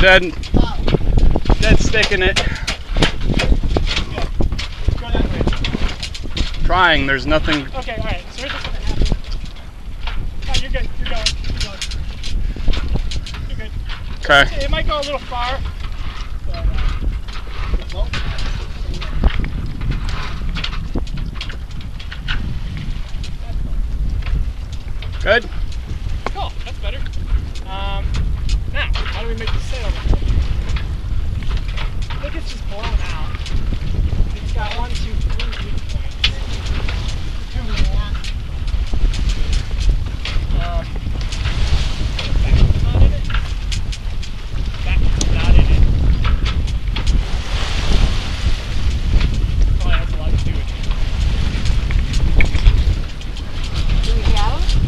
dead, dead sticking it. Go that way. Trying. There's nothing. Okay, all right. So here's what's gonna happen. Oh, you're good. You're going. You're going. You're good. Okay. It might go a little far. But, uh, Good. cool. That's better. Um, now, how do we make the sail? I think it's just blown out. It's got one, two, three weak points. Two more. Um, back's not in it. Back's not in it. Probably has a lot to do with it. Do we have them?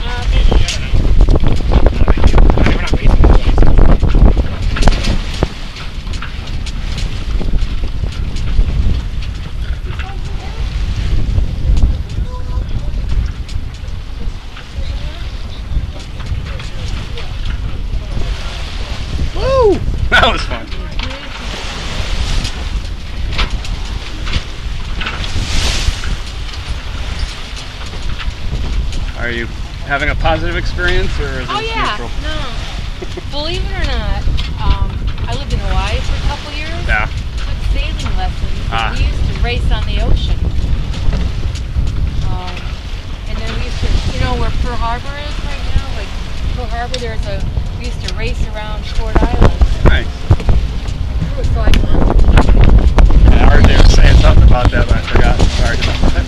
Uh, maybe, I don't know. Not a big deal. I mean, we're not racing this way, so. Woo! That was fun. Are you having a positive experience or is Oh it yeah, neutral? no. Believe it or not, um, I lived in Hawaii for a couple years. Yeah. Took sailing lessons. Ah. We used to race on the ocean. Um, and then we used to, you know where Pearl Harbor is right now? Like Pearl Harbor, there's a. We used to race around Ford Island. Nice. Like, I heard they were saying something about that, but I forgot. Sorry about that.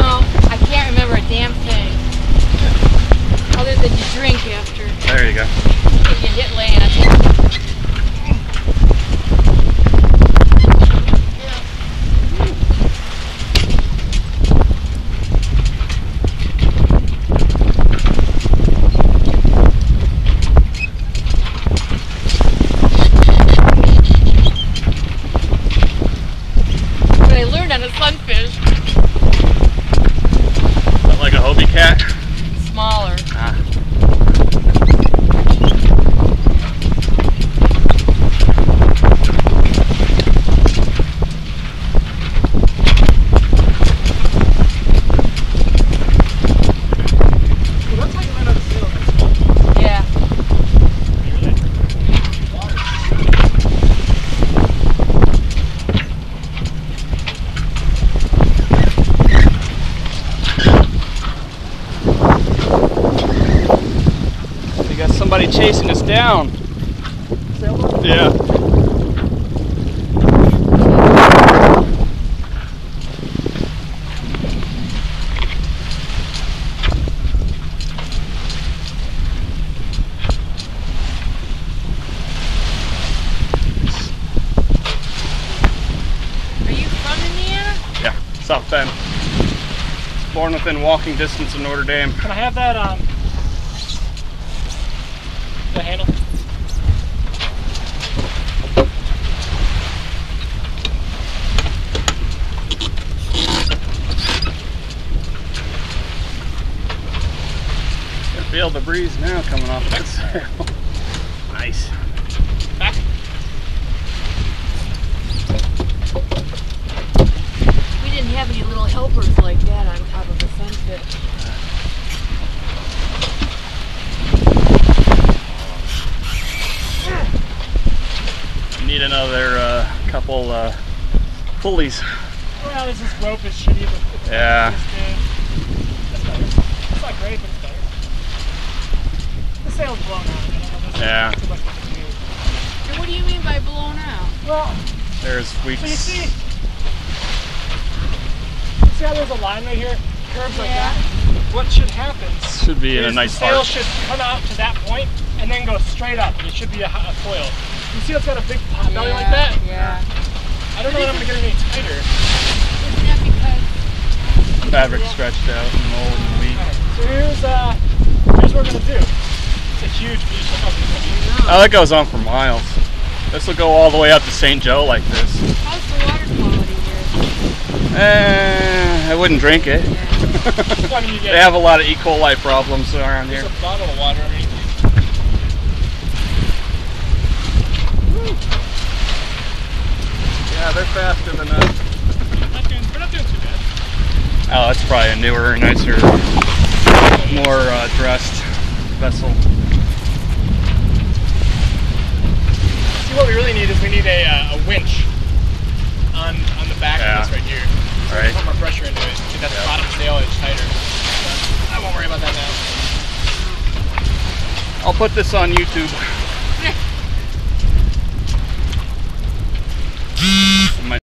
no, I can't remember a damn thing. Other than you drink after There you go. you hit land. But I learned on a sunfish. Not like a Hobie cat. Smaller. Ah. Well, that's how you learn how to sail on this Yeah. We got somebody chasing us down. Sailboat? Yeah. Are you from Indiana? Yeah. South Bend. Born within walking distance of Notre Dame. Can I have that, um, the handle? Can feel the breeze now coming off that sail. nice. Back. We didn't have any little helpers like that on top of the sunfish. Need another uh, couple uh, pulleys. Well, this is rope is shitty, but Yeah. it's better. It's not great, but it's better. The sail's blown out. Know. There's Yeah. Too much we can do. And what do you mean by blown out? Well, There's so you see, see how there's a line right here, curves like that. What should happen? Should be in a nice the sail arc. should come out to that point and then go straight up. It should be a, a coil. You see, it's got a big pot belly like that. Yeah. I don't know if I'm gonna get any tighter. Isn't that because Fabric stretched out and old and weak. Alright, so here's uh, here's what we're gonna do. It's a huge beach. Look how big it is. Oh, that goes on for miles. This will go all the way up to St. Joe like this. how's the water quality here? Eh, I I wouldn't drink it. They have a lot of E. coli problems around here. A bottle of water Yeah, they're faster than us. Oh, that's probably a newer, nicer, more uh, dressed vessel. See, what we really need is we need a, uh, a winch on on the back yeah. of this right here. We Right. put more pressure into it. Get that Yeah. bottom sail edge tighter. But I won't worry about that now. I'll put this on YouTube.